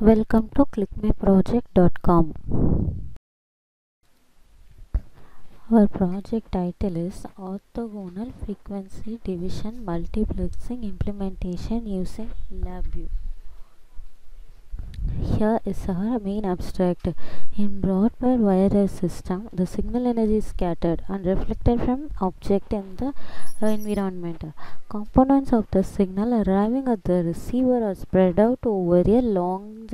Welcome to clickmyproject.com. Our project title is Orthogonal Frequency Division Multiplexing Implementation using LabVIEW. Here is our main abstract. In broadband wireless system, the signal energy is scattered and reflected from object in the environment. Components of the signal arriving at the receiver are spread out over a long,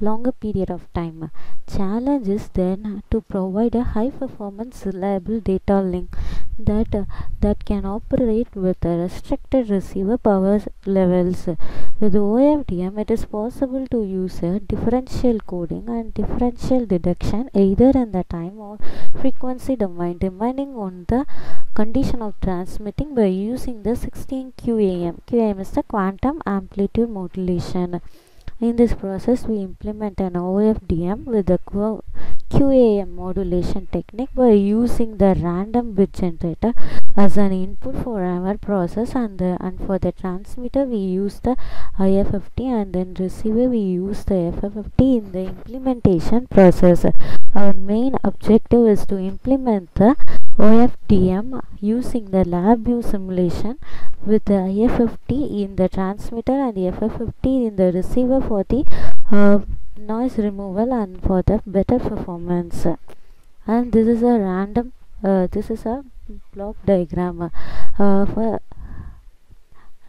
longer period of time. Challenge is then to provide a high performance reliable data link that uh, that can operate with a restricted receiver power levels. With OFDM, it is possible to use a differential coding and differential detection either in the time or frequency domain depending on the condition of transmitting by using the 16 QAM. QAM is the quantum amplitude modulation. In this process, we implement an OFDM with the QAM modulation technique by using the random bit generator as an input for our process and the, and for the transmitter we use the IFFT and then receiver we use the FFFT in the implementation process. Our main objective is to implement the OFDM using the LabVIEW simulation with the IFFT in the transmitter and the FFFT in the receiver for the uh, noise removal and for the better performance. And this is a random uh, this is a block diagram. Uh, for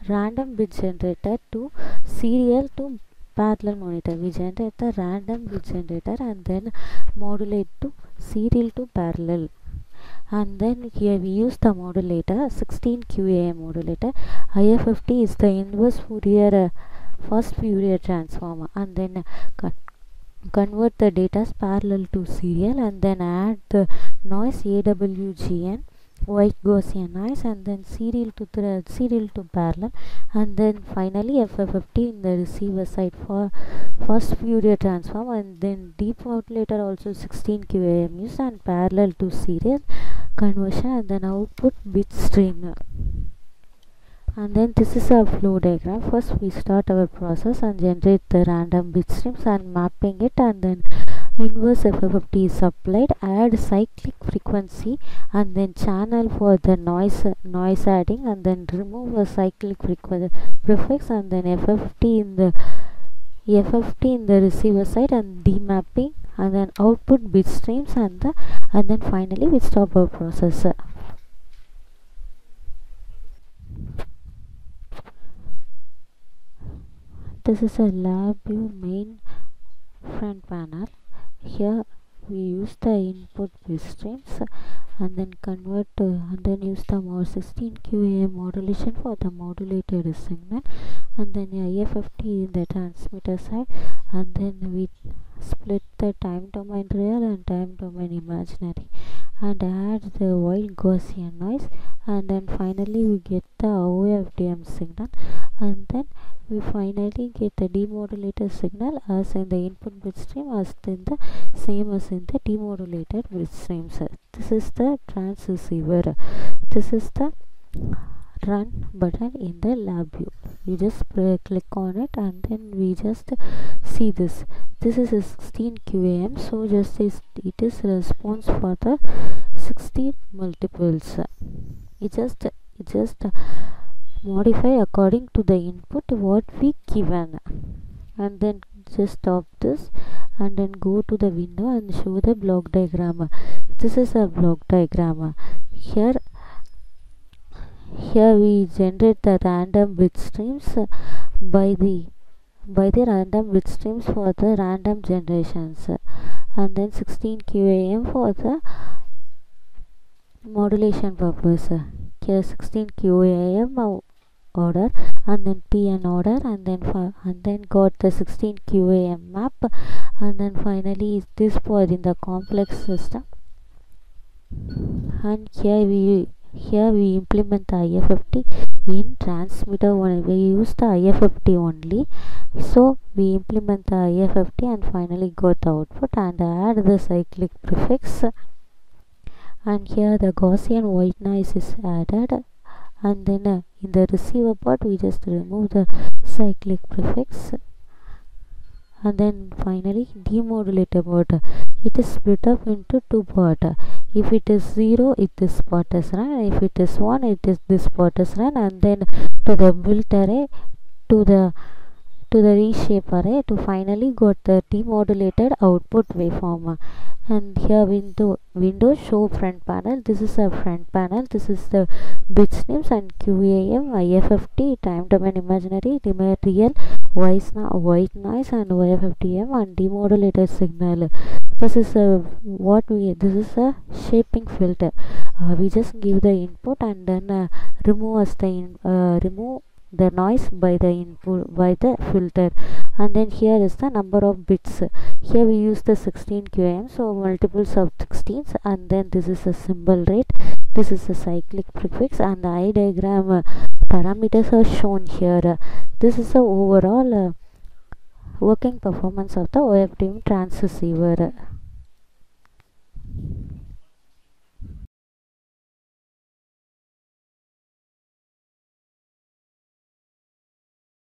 random bit generator to serial to parallel monitor. We generate the random bit generator and then modulate to serial to parallel. And then here we use the modulator 16 QAM modulator. IFFT is the inverse Fourier uh, first Fourier transform and then uh, convert the data parallel to serial and then add the noise AWGN white Gaussian noise and then serial to the serial to parallel and then finally FFFT in the receiver side for first Fourier transform and then demodulator also 16 QAM use and parallel to serial conversion and then output bit stream and then this is a flow diagram. First we start our process and generate the random bit streams and mapping it. And then inverse FFFT is applied. Add cyclic frequency and then channel for the noise noise adding. And then remove a cyclic prefix. And then FFFT in the FFT in the receiver side and demapping. And then output bit streams and the and then finally we stop our processor this is a LabVIEW main front panel. Here we use the input streams and then convert and then use the more 16 QAM modulation for the modulated signal and then the IFFT in the transmitter side. And then we split the time domain real and time domain imaginary and add the white Gaussian noise. And then finally we get the OFDM signal. And then we finally get the demodulated signal as in the input bit stream as in the same as in the demodulated bit streams this is the transceiver. This is the run button in the LabVIEW. You just click on it and then we just see this. This is a 16 QAM so just is it is response for the 16 multiples. It just it just modify according to the input what we given. And then just stop this and then go to the window and show the block diagram. This is a block diagram. Here here we generate the random bit streams by the by the random bit streams for the random generations. And then 16 QAM for the modulation purpose. Here 16 QAM order and then PN order and then and then got the 16 QAM map. And then finally this for in the complex system. And here we here we implement the IFFT in transmitter one. We use the IFFT only. So we implement the IFFT and finally got the output and add the cyclic prefix. And here the Gaussian white noise is added. And then uh, in the receiver part we just remove the cyclic prefix. And then finally demodulator mode it is split up into two part if it is 0 it this is run if it is 1 it is this part is run and then to the built array to the to the reshape array to finally got the demodulated output waveform. And here window window show front panel. This is a front panel. This is the bit names and QAM IFFT time domain imaginary real voice white noise and YFFTM and demodulated signal this is a what we this is a shaping filter. Uh, we just give the input and then uh, remove the in, uh, remove the noise by the input by the filter. And then here is the number of bits. Here we use the 16 QAM so multiples of 16s and then this is a symbol rate. This is a cyclic prefix and the eye diagram uh, parameters are shown here. This is the overall uh, working performance of the OFDM transceiver